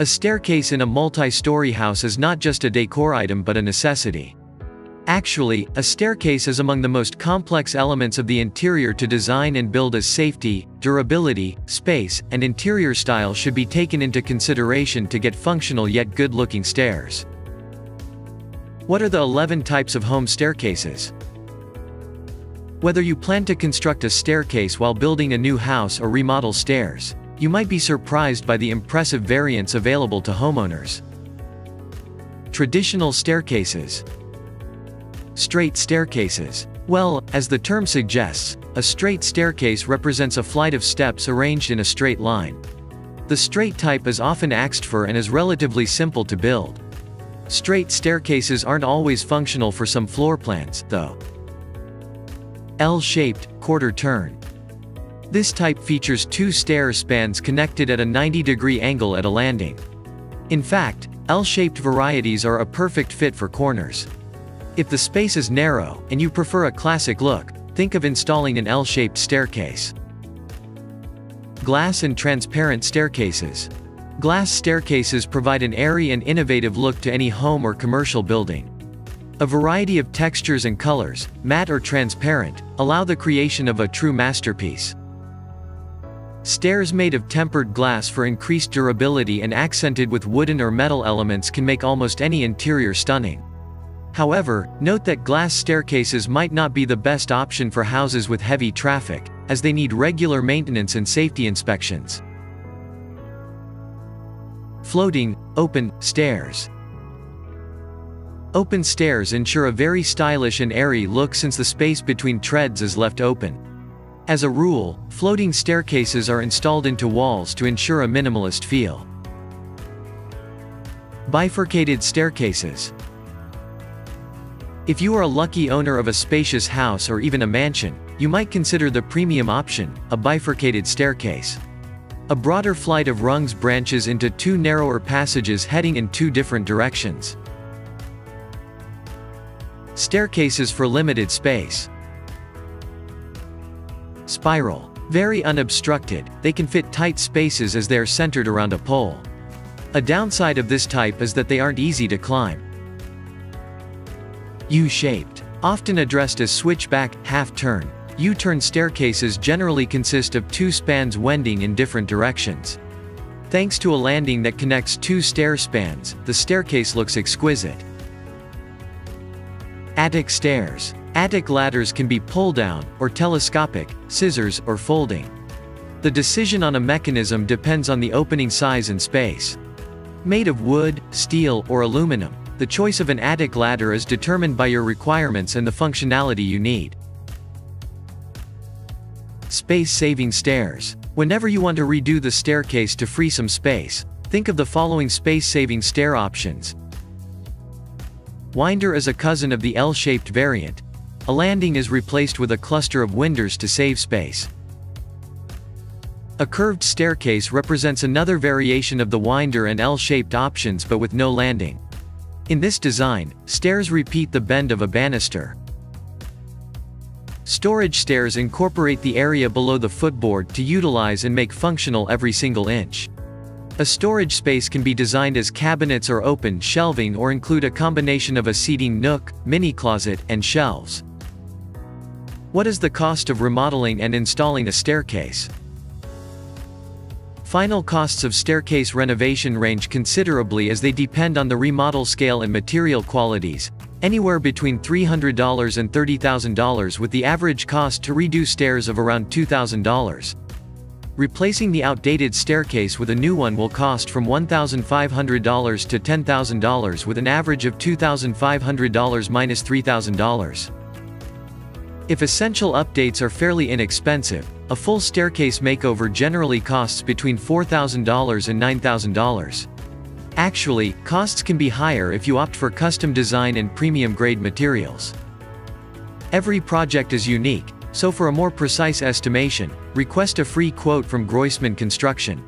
A staircase in a multi-story house is not just a decor item but a necessity. Actually, a staircase is among the most complex elements of the interior to design and build as safety, durability, space, and interior style should be taken into consideration to get functional yet good-looking stairs. What are the 11 types of home staircases? Whether you plan to construct a staircase while building a new house or remodel stairs, you might be surprised by the impressive variants available to homeowners. Traditional staircases. Straight staircases. Well, as the term suggests, a straight staircase represents a flight of steps arranged in a straight line. The straight type is often asked for and is relatively simple to build. Straight staircases aren't always functional for some floor plans, though. L-shaped, quarter turn. This type features two stair spans connected at a 90-degree angle at a landing. In fact, L-shaped varieties are a perfect fit for corners. If the space is narrow, and you prefer a classic look, think of installing an L-shaped staircase. Glass and transparent staircases. Glass staircases provide an airy and innovative look to any home or commercial building. A variety of textures and colors, matte or transparent, allow the creation of a true masterpiece. Stairs made of tempered glass for increased durability and accented with wooden or metal elements can make almost any interior stunning. However, note that glass staircases might not be the best option for houses with heavy traffic, as they need regular maintenance and safety inspections. Floating, open, stairs. Open stairs ensure a very stylish and airy look since the space between treads is left open. As a rule, floating staircases are installed into walls to ensure a minimalist feel. Bifurcated staircases. If you are a lucky owner of a spacious house or even a mansion, you might consider the premium option, a bifurcated staircase. A broader flight of rungs branches into two narrower passages heading in two different directions. Staircases for limited space. Spiral. Very unobstructed, they can fit tight spaces as they are centered around a pole. A downside of this type is that they aren't easy to climb. U-shaped. Often addressed as switchback, half-turn, U-turn staircases generally consist of two spans wending in different directions. Thanks to a landing that connects two stair spans, the staircase looks exquisite. Attic stairs. Attic ladders can be pull-down, or telescopic, scissors, or folding. The decision on a mechanism depends on the opening size and space. Made of wood, steel, or aluminum, the choice of an attic ladder is determined by your requirements and the functionality you need. Space-saving stairs. Whenever you want to redo the staircase to free some space, think of the following space-saving stair options. Winder is a cousin of the L-shaped variant, a landing is replaced with a cluster of winders to save space. A curved staircase represents another variation of the winder and L-shaped options but with no landing. In this design, stairs repeat the bend of a banister. Storage stairs incorporate the area below the footboard to utilize and make functional every single inch. A storage space can be designed as cabinets or open shelving or include a combination of a seating nook, mini closet, and shelves. What is the cost of remodeling and installing a staircase? Final costs of staircase renovation range considerably as they depend on the remodel scale and material qualities, anywhere between $300 and $30,000 with the average cost to redo stairs of around $2,000. Replacing the outdated staircase with a new one will cost from $1,500 to $10,000 with an average of $2,500 minus $3,000. If essential updates are fairly inexpensive, a full staircase makeover generally costs between $4,000 and $9,000. Actually, costs can be higher if you opt for custom design and premium grade materials. Every project is unique, so for a more precise estimation, request a free quote from Groysman Construction.